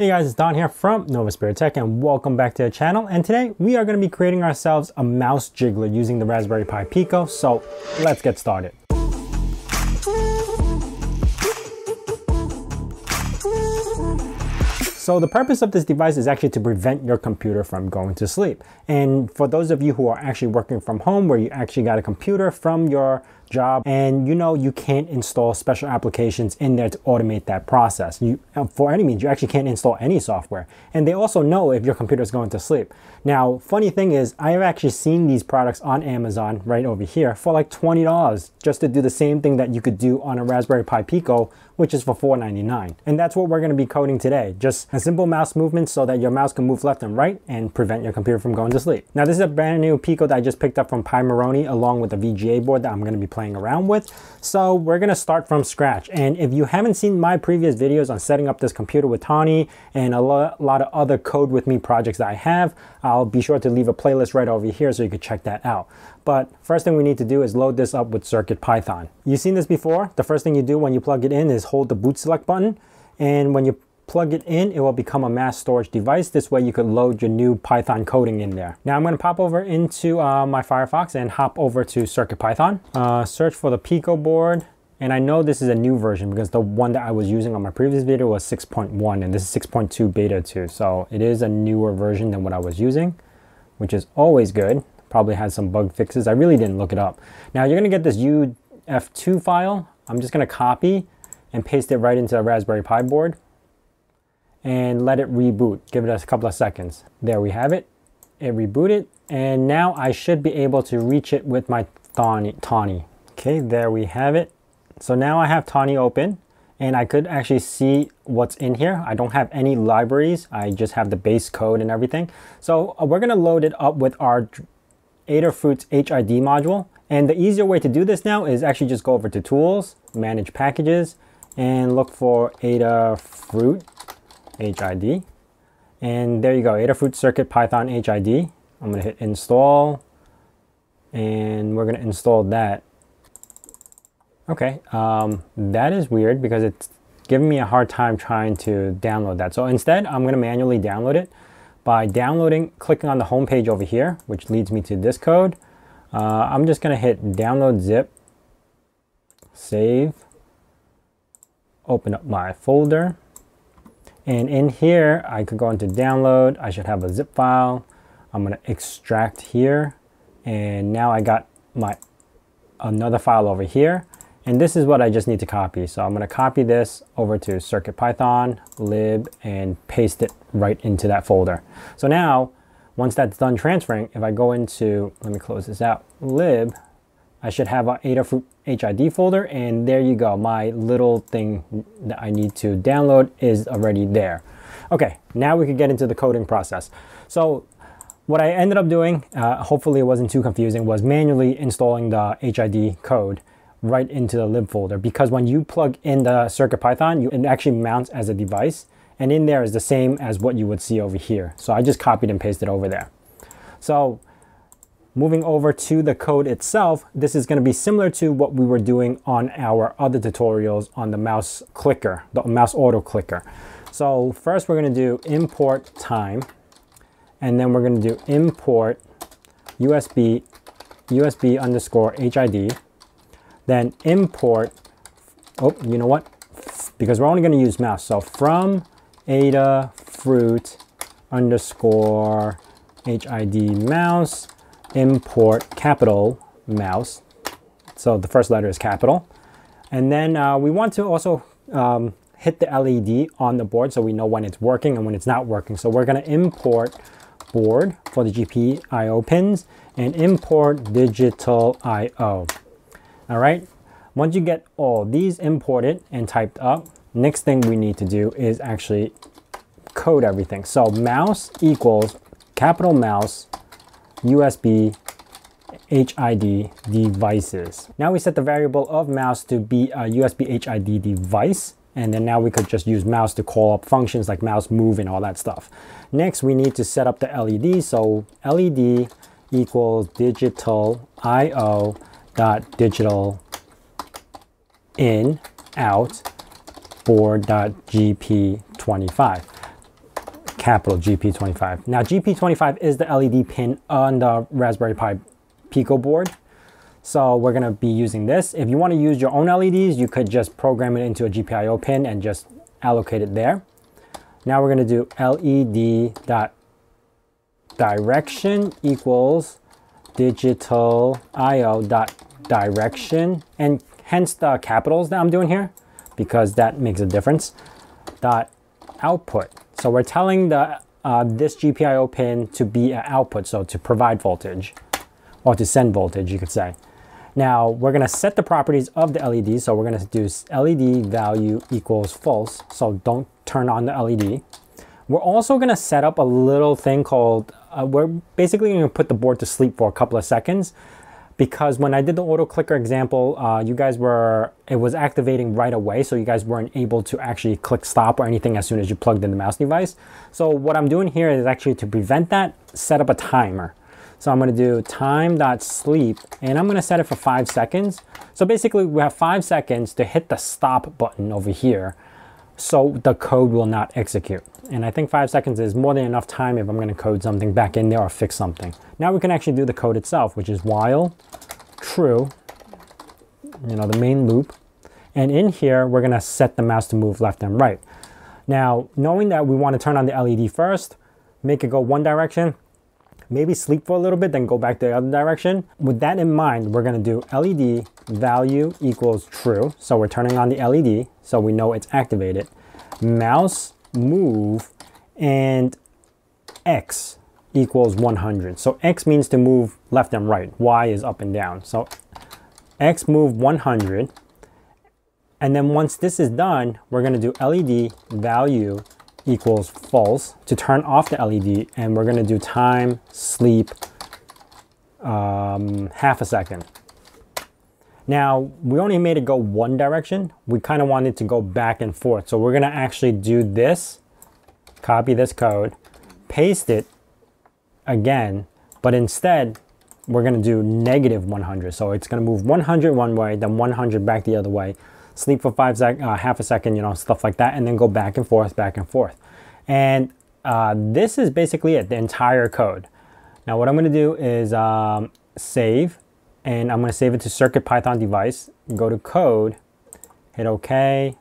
Hey guys, it's Don here from Novaspirit Tech and welcome back to the channel. And today we are going to be creating ourselves a mouse jiggler using the Raspberry Pi Pico. So let's get started. So the purpose of this device is actually to prevent your computer from going to sleep. And for those of you who are actually working from home where you actually got a computer from your job and you know you can't install special applications in there to automate that process. You, for any means, you actually can't install any software. And they also know if your computer is going to sleep. Now, funny thing is, I have actually seen these products on Amazon right over here for like $20 just to do the same thing that you could do on a Raspberry Pi Pico, which is for $4.99. And that's what we're gonna be coding today. Just a simple mouse movement so that your mouse can move left and right and prevent your computer from going to sleep. Now, this is a brand new Pico that I just picked up from Pimoroni along with the VGA board that I'm gonna be playing around with. So we're gonna start from scratch. And if you haven't seen my previous videos on setting up this computer with Thonny and a lot, lot of other code with me projects that I have, I'll be sure to leave a playlist right over here so you can check that out. But first thing we need to do is load this up with CircuitPython. You've seen this before. The first thing you do when you plug it in is hold the boot select button. And when you plug it in, it will become a mass storage device. This way you could load your new Python coding in there. Now I'm gonna pop over into uh, my Firefox and hop over to CircuitPython. Uh, search for the Pico board. And I know this is a new version because the one that I was using on my previous video was 6.1 and this is 6.2 beta 2. So it is a newer version than what I was using, which is always good. Probably has some bug fixes. I really didn't look it up. Now you're gonna get this UF2 file. I'm just gonna copy and paste it right into the Raspberry Pi board and let it reboot. Give it a couple of seconds. There we have it. It rebooted and now I should be able to reach it with my Thonny. Okay, there we have it. So now I have Thonny open and I could actually see what's in here. I don't have any libraries. I just have the base code and everything. So uh, we're gonna load it up with our Adafruit's HID module. And the easier way to do this now is actually just go over to Tools, Manage Packages, and look for Adafruit HID. And there you go, Adafruit Circuit Python HID. I'm gonna hit install, and we're gonna install that Okay, um, that is weird because it's giving me a hard time trying to download that. So instead, I'm going to manually download it by downloading, clicking on the home page over here, which leads me to this code. Uh, I'm just going to hit download zip, save, open up my folder. And in here, I could go into download. I should have a zip file. I'm to extract here. And now I got my another file over here. And this is what I just need to copy. So I'm to copy this over to CircuitPython, lib, and paste it right into that folder. So now, once that's done transferring, if I go into, let me close this out, lib, I should have a Adafruit HID folder, and there you go. My little thing that I need to download is already there. Okay, now we can get into the coding process. So what I ended up doing, uh, hopefully it wasn't too confusing, was manually installing the HID code right into the lib folder because when you plug in the CircuitPython, you, it actually mounts as a device and in there is the same as what you would see over here. So I just copied and pasted over there. So moving over to the code itself, this is gonna be similar to what we were doing on our other tutorials on the mouse clicker, the mouse auto clicker. So first we're gonna do import time, and then we're gonna do import USB, USB underscore HID, then import, oh, you know what? Because we're only going to use mouse. So from Adafruit underscore HID mouse, import capital mouse. So the first letter is capital. And then uh, we want to also um, hit the LED on the board so we know when it's working and when it's not working. So we're going to import board for the GPIO pins and import digital IO. All right, once you get all these imported and typed up, next thing we need to do is actually code everything. So mouse equals capital mouse USB HID devices. Now we set the variable of mouse to be a USB HID device. And then now we could just use mouse to call up functions like mouse move and all that stuff. Next, we need to set up the LED. So LED equals digital IO dot digital in out board.gp25. capital GP25. Now GP25 is the LED pin on the Raspberry Pi Pico board. So we're gonna be using this. If you wanna use your own LEDs, you could just program it into a GPIO pin and just allocate it there. Now we're gonna do LED dot direction equals digital IO dot direction and hence the capitals that I'm doing here because that makes a difference dot output. So we're telling the uh, this GPIO pin to be an output, so to provide voltage or to send voltage, you could say. Now we're gonna set the properties of the LED. So we're gonna do LED value equals false. So don't turn on the LED. We're also gonna set up a little thing called, uh, we're basically gonna put the board to sleep for a couple of seconds because when I did the auto clicker example, uh, you guys were, it was activating right away. So you guys weren't able to actually click stop or anything as soon as you plugged in the mouse device. So what I'm doing here is actually to prevent that, set up a timer. So I'm gonna do time.sleep and I'm gonna set it for five seconds. So basically we have five seconds to hit the stop button over here so the code will not execute. And I think five seconds is more than enough time if I'm gonna code something back in there or fix something. Now we can actually do the code itself, which is while true, you know, the main loop. And in here, we're gonna set the mouse to move left and right. Now, knowing that we wanna turn on the LED first, make it go one direction, maybe sleep for a little bit, then go back the other direction. With that in mind, we're gonna do LED value equals true. So we're turning on the LED, so we know it's activated. Mouse move and X equals 100. So X means to move left and right. Y is up and down. So X move 100. And then once this is done, we're gonna do LED value equals false to turn off the LED and we're gonna do time sleep um, half a second. Now, we only made it go one direction. We kind of wanted to go back and forth. So we're gonna actually do this, copy this code, paste it again, but instead we're gonna do negative 100. So it's gonna move 100 one way, then 100 back the other way sleep for five sec, uh, half a second, you know, stuff like that, and then go back and forth, back and forth. And uh, this is basically it, the entire code. Now what I'm gonna do is um, save, and I'm gonna save it to CircuitPython device, go to code, hit okay,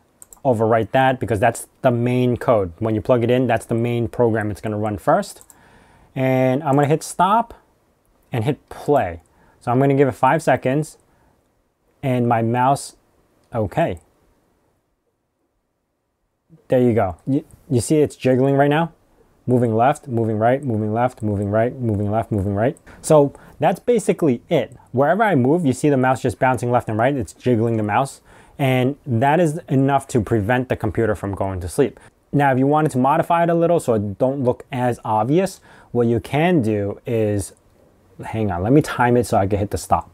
overwrite that because that's the main code. When you plug it in, that's the main program it's gonna run first. And I'm gonna hit stop and hit play. So I'm gonna give it five seconds and my mouse Okay. There you go. You, you see it's jiggling right now? Moving left, moving right, moving left, moving right, moving left, moving right. So that's basically it. Wherever I move, you see the mouse just bouncing left and right. It's jiggling the mouse. And that is enough to prevent the computer from going to sleep. Now, if you wanted to modify it a little so it don't look as obvious, what you can do is, hang on, let me time it so I can hit the stop.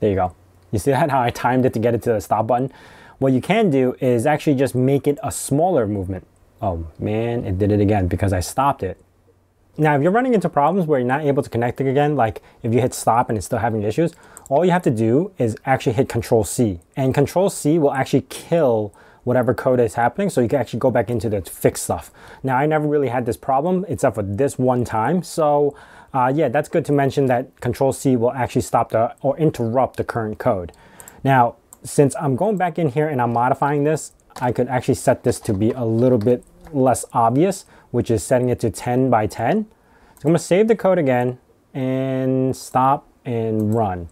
There you go. You see that, how I timed it to get it to the stop button? What you can do is actually just make it a smaller movement. Oh man, it did it again because I stopped it. Now, if you're running into problems where you're not able to connect it again, like if you hit stop and it's still having issues, all you have to do is actually hit Control C. And Control C will actually kill whatever code is happening so you can actually go back into the fix stuff. Now, I never really had this problem except for this one time. So uh, yeah, that's good to mention that Control C will actually stop the or interrupt the current code. Now, since I'm going back in here and I'm modifying this, I could actually set this to be a little bit less obvious, which is setting it to 10 by 10. So I'm gonna save the code again and stop and run.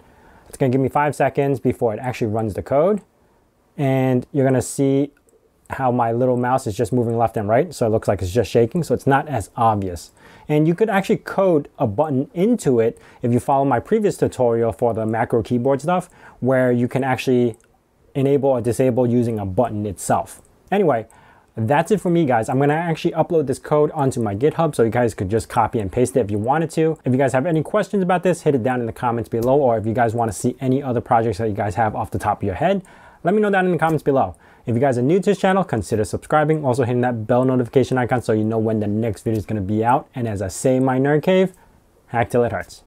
It's gonna give me five seconds before it actually runs the code. And you're gonna see how my little mouse is just moving left and right. So it looks like it's just shaking. So it's not as obvious. And you could actually code a button into it if you follow my previous tutorial for the macro keyboard stuff, where you can actually enable or disable using a button itself. Anyway, that's it for me guys. I'm gonna actually upload this code onto my GitHub so you guys could just copy and paste it if you wanted to. If you guys have any questions about this, hit it down in the comments below or if you guys wanna see any other projects that you guys have off the top of your head, let me know down in the comments below. If you guys are new to this channel, consider subscribing. Also hitting that bell notification icon so you know when the next video is going to be out. And as I say in my nerd cave, hack till it hurts.